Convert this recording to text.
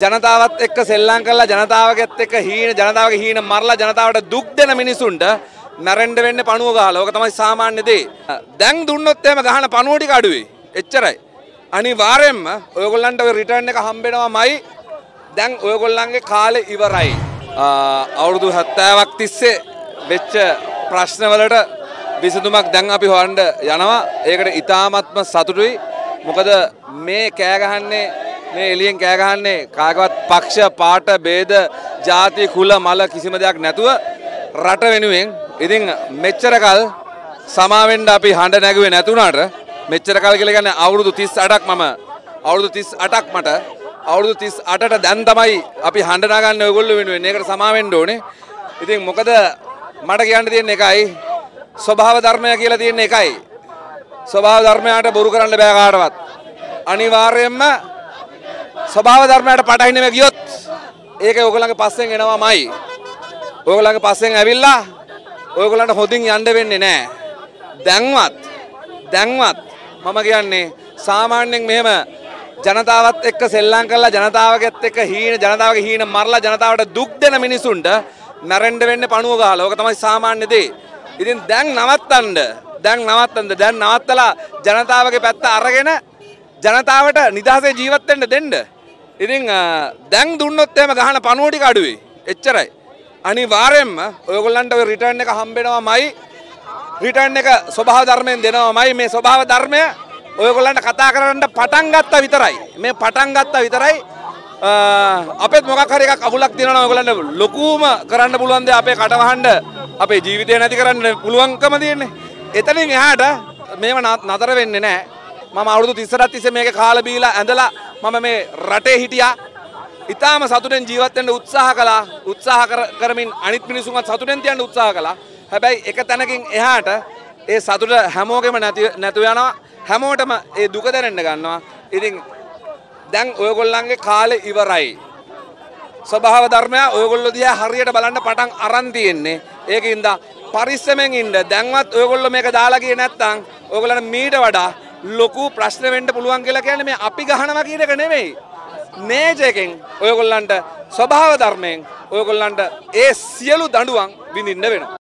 ජනතාවත් එක්ක සෙල්ලම් කරලා ජනතාවගෙත් එක්ක හීන ජනතාවගේ හීන මරලා ජනතාවට දුක් දෙන මිනිසුන්ට මැරෙන්න වෙන්නේ පණුව ගහලා. ඕක තමයි සාමාන්‍ය දේ. දැන් දුන්නොත් එහෙම ගහන පණුව ටික අඩුවේ. එච්චරයි. අනිවාර්යෙන්ම ඔයගොල්ලන්ට ඔය රිටර්න් එක හම්බෙනවාමයි. දැන් ඔයගොල්ලන්ගේ කාලේ ඉවරයි. අවුරුදු 70ක් තිස්සේ වෙච්ච ප්‍රශ්නවලට විසඳුමක් දැන් අපි හොයන්න යනවා. ඒකට ඉතාමත්ම සතුටුයි. මොකද මේ කෑ ගහන්නේ මේ එළියෙන් කෑ ගහන්නේ කාගවත් පක්ෂ පාට ભેද ಜಾති කුල මල කිසිම දෙයක් නැතුව රට වෙනුවෙන් ඉතින් මෙච්චර කල් සමාවෙන්න අපි හඬ නැගුවේ නැතුණාට මෙච්චර කල් කියලා කියන්නේ අවුරුදු 38ක් මම අවුරුදු 38ක් මට අවුරුදු 38ට දැන් තමයි අපි හඬ නගන්නේ ඔයගොල්ලෝ වෙනුවෙන්. ඒකට සමාවෙන්න ඕනේ. ඉතින් මොකද මට කියන්න තියෙන එකයි ස්වභාව ධර්මය කියලා තියෙන එකයි. ස්වභාව ධර්මයට බොරු කරන්න බෑ කාටවත්. අනිවාර්යයෙන්ම ස්වභාව ධර්මයට පටහිනම ගියොත් ඒක ඔයගොල්ලන්ගේ පස්සෙන් එනවාමයි. ඔයගොල්ලන්ගේ පස්සෙන් ඇවිල්ලා ඔයගොල්ලන්ට හොඳින් යන්න වෙන්නේ නැහැ. දැන්වත් දැන්වත් මම කියන්නේ සාමාන්‍යයෙන් මෙහෙම ජනතාවත් එක්ක සෙල්ලම් කරලා ජනතාවගෙත් එක්ක හීන ජනතාවගේ හීන මරලා ජනතාවට දුක් දෙන මිනිසුන්ට මැරෙන්න වෙන්නේ පණුව ගහලා. ඕක තමයි සාමාන්‍ය දේ. ඉතින් දැන් නවත්තන්න දැන් නවත්තන්න දැන් නවත්තලා ජනතාවගේ පැත්ත අරගෙන ජනතාවට නිදහසේ ජීවත් වෙන්න දෙන්න. ඉතින් දැන් දුන්නොත් එහෙම ගහන පණුව ටික අඩුවේ. එච්චරයි. අනිවාර්යෙන්ම ඔයගොල්ලන්ට ඔය රිටර්න් එක හම්බෙනවාමයි. රිටර්න් එක ස්වභාව ධර්මයෙන් දෙනවාමයි. මේ ස්වභාව ධර්මය ඔයගොල්ලන්ට කතා කරන්න පටන් ගත්තා විතරයි. මේ පටන් ගත්තා විතරයි. අපෙත් මොකක් හරි එකක් අකුලක් තියෙනවා ඔයගොල්ලන්ට ලොකුම කරන්න පුළුවන් දේ අපේ කට වහන්න අපේ ජීවිතය නැති කරන්න පුළුවන්කම තියෙන්නේ. එතනින් එහාට මේව නතර වෙන්නේ නැහැ. මම අවුරුදු 30ක් තිස්සේ මේක කාලා බීලා ඇඳලා මම මේ රටේ හිටියා. ඊටාම සතුටෙන් ජීවත් වෙන්න උත්සාහ කළා. උත්සාහ කරමින් අනිත් මිනිසුන්වත් සතුටෙන් තියන්න උත්සාහ කළා. හැබැයි එක තැනකින් එහාට ඒ සතුට හැමෝගෙම නැති නැතු යනවා. හැමෝටම ඒ දුක දැනෙන්න ගන්නවා. ඉතින් දැන් ඔයගොල්ලන්ගේ කාලේ ඉවරයි. ස්වභාව ධර්මය ඔයගොල්ලෝ දිහා හරියට බලන්න පටන් අරන් තියෙන්නේ. ඒකින්ද පරිස්සමෙන් ඉන්න. දැන්වත් ඔයගොල්ලෝ මේක දාලා ගියේ නැත්නම් ඔයගොල්ලන්ට මීට වඩා ලොකු ප්‍රශ්න වෙන්න පුළුවන් කියලා කියන්නේ මේ අපි ගහනවා කියන එක නෙමෙයි. මේජ එකෙන් ඔයගොල්ලන්ට ස්වභාව ධර්මයෙන් ඔයගොල්ලන්ට ඒ සියලු දඬුවම් විඳින්න වෙනවා.